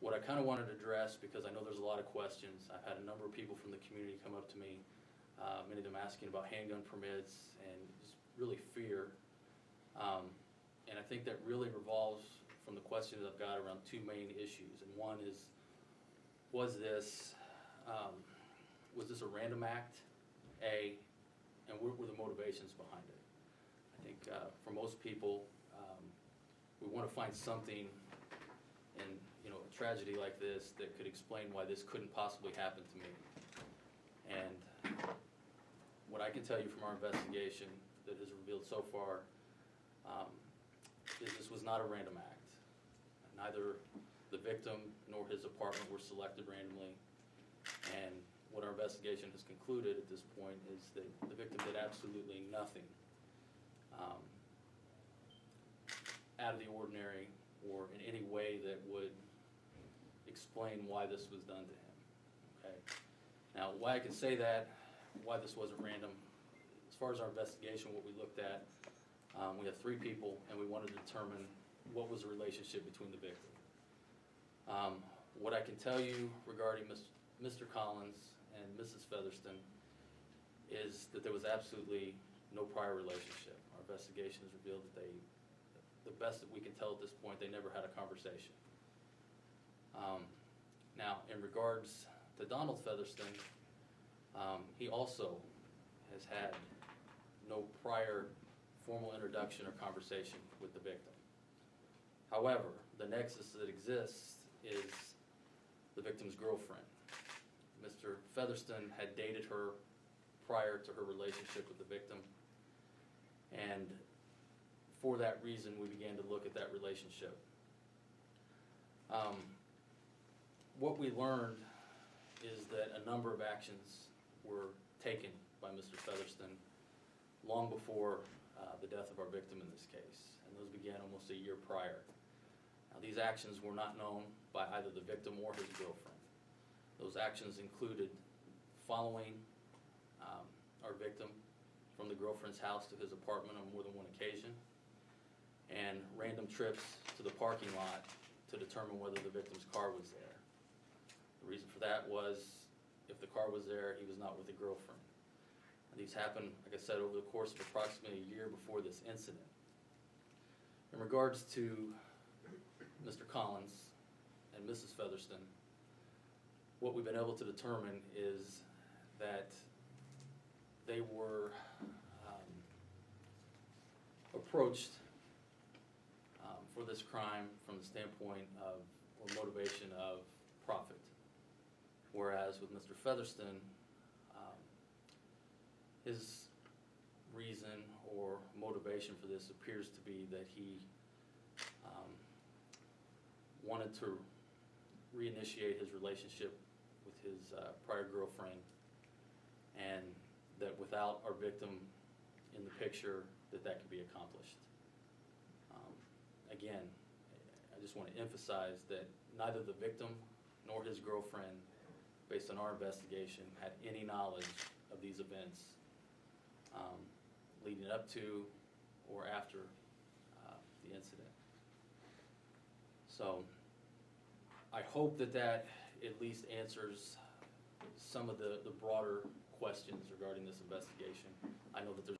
what I kind of wanted to address, because I know there's a lot of questions, I've had a number of people from the community come up to me, uh, many of them asking about handgun permits and just really fear. Um, And I think that really revolves from the questions I've got around two main issues. And one is, was this, um, was this a random act? A, and what were the motivations behind it? I think uh, for most people, um, we want to find something in, you know, a tragedy like this that could explain why this couldn't possibly happen to me. And what I can tell you from our investigation that has revealed so far um, is this was not a random act. Neither the victim nor his apartment were selected randomly. And what our investigation has concluded at this point is that the victim did absolutely nothing um, out of the ordinary or in any way that would explain why this was done to him. Okay? Now, why I can say that, why this wasn't random, as far as our investigation, what we looked at, um, we had three people, and we wanted to determine what was the relationship between the victim. Um, what I can tell you regarding Mis- Mr. Collins and Mrs. Featherston is that there was absolutely no prior relationship. Our investigation has revealed that they, the best that we can tell at this point, they never had a conversation. Um, Now, in regards to Donald Featherston, um, he also has had no prior formal introduction or conversation with the victim. However, the nexus that exists is the victim's girlfriend. Mr. Featherston had dated her prior to her relationship with the victim. And for that reason, we began to look at that relationship. Um, What we learned is that a number of actions were taken by Mr. Featherston long before uh, the death of our victim in this case, and those began almost a year prior. Now, these actions were not known by either the victim or his girlfriend. Those actions included following um, our victim from the girlfriend's house to his apartment on more than one occasion, and random trips to the parking lot to determine whether the victim's car was there. The reason for that was if the car was there, he was not with a girlfriend. And these happened, like I said, over the course of approximately a year before this incident. In regards to Mr. Collins and Mrs. Featherston, what we've been able to determine is that they were um, approached um, for this crime from the standpoint of, or motivation of profit. Whereas with Mr. Featherston, um, his reason or motivation for this appears to be that he um, wanted to reinitiate his relationship with his uh, prior girlfriend, and that without our victim in the picture, that that could be accomplished. Um, Again, I just want to emphasize that neither the victim nor his girlfriend, based on our investigation, had any knowledge of these events um, leading up to or after uh, the incident. So I hope that that at least answers some of the, the broader questions regarding this investigation. I know that there's